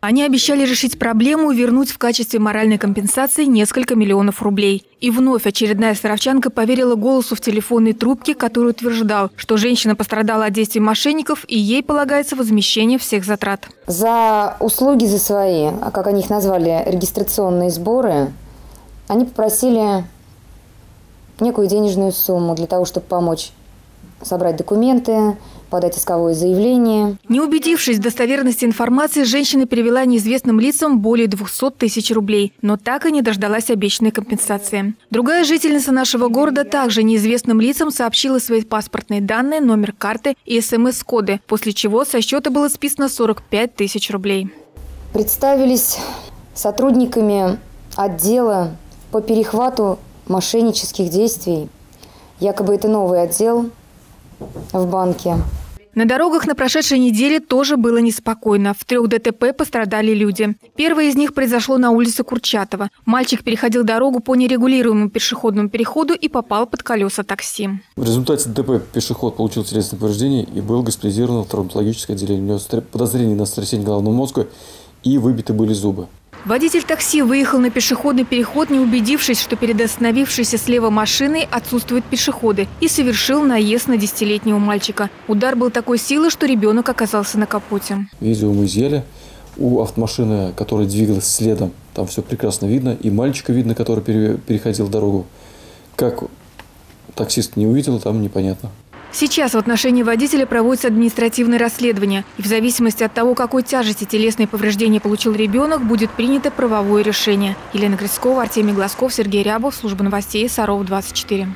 Они обещали решить проблему и вернуть в качестве моральной компенсации несколько миллионов рублей. И вновь очередная саровчанка поверила голосу в телефонной трубке, который утверждал, что женщина пострадала от действий мошенников и ей полагается возмещение всех затрат. За услуги за свои, а как они их назвали, регистрационные сборы, они попросили некую денежную сумму для того, чтобы помочь собрать документы, подать исковое заявление. Не убедившись в достоверности информации, женщина перевела неизвестным лицам более 200 тысяч рублей, но так и не дождалась обещанной компенсации. Другая жительница нашего города также неизвестным лицам сообщила свои паспортные данные, номер карты и смс-коды, после чего со счета было списано 45 тысяч рублей. Представились сотрудниками отдела по перехвату мошеннических действий. Якобы это новый отдел в банке. На дорогах на прошедшей неделе тоже было неспокойно. В трех ДТП пострадали люди. Первое из них произошло на улице Курчатова. Мальчик переходил дорогу по нерегулируемому пешеходному переходу и попал под колеса такси. В результате ДТП пешеход получил телесное повреждение и был госпитализирован в травматологическое отделение. У него подозрение на сотрясение головного мозга и выбиты были зубы. Водитель такси выехал на пешеходный переход, не убедившись, что перед остановившейся слева машиной отсутствуют пешеходы, и совершил наезд на десятилетнего мальчика. Удар был такой силы, что ребенок оказался на капоте. Видео мы изъяли. У автомашины, которая двигалась следом, там все прекрасно видно. И мальчика видно, который переходил дорогу. Как таксист не увидел, там непонятно. Сейчас в отношении водителя проводится административное расследование. И в зависимости от того, какой тяжести телесные повреждения получил ребенок, будет принято правовое решение. Елена Крискова, Артемий Глазков, Сергей Рябов, Служба новостей, Саров, 24.